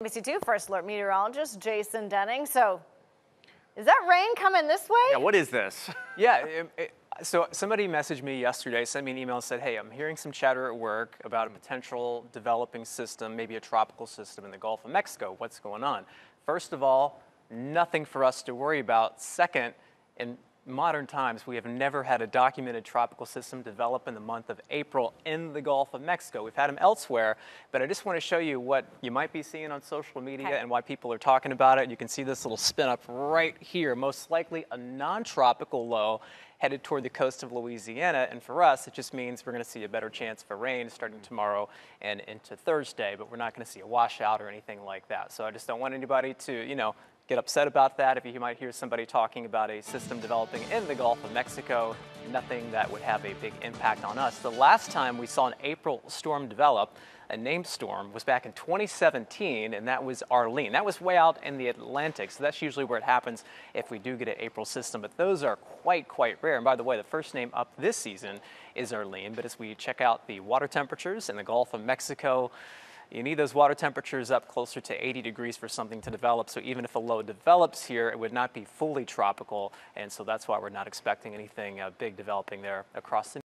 NBC2 First Alert meteorologist Jason Denning. So, is that rain coming this way? Yeah, what is this? yeah, it, it, so somebody messaged me yesterday, sent me an email and said, hey, I'm hearing some chatter at work about a potential developing system, maybe a tropical system in the Gulf of Mexico. What's going on? First of all, nothing for us to worry about. Second, in modern times, we have never had a documented tropical system develop in the month of April in the Gulf of Mexico. We've had them elsewhere, but I just want to show you what you might be seeing on social media okay. and why people are talking about it. You can see this little spin up right here, most likely a non-tropical low headed toward the coast of Louisiana. And for us, it just means we're going to see a better chance for rain starting tomorrow and into Thursday, but we're not going to see a washout or anything like that. So I just don't want anybody to, you know, get upset about that. If you might hear somebody talking about a system developing in the Gulf of Mexico, nothing that would have a big impact on us. The last time we saw an April storm develop, a named storm, was back in 2017, and that was Arlene. That was way out in the Atlantic, so that's usually where it happens if we do get an April system, but those are quite, quite rare. And by the way, the first name up this season is Arlene, but as we check out the water temperatures in the Gulf of Mexico, you need those water temperatures up closer to 80 degrees for something to develop. So even if a low develops here, it would not be fully tropical. And so that's why we're not expecting anything uh, big developing there across the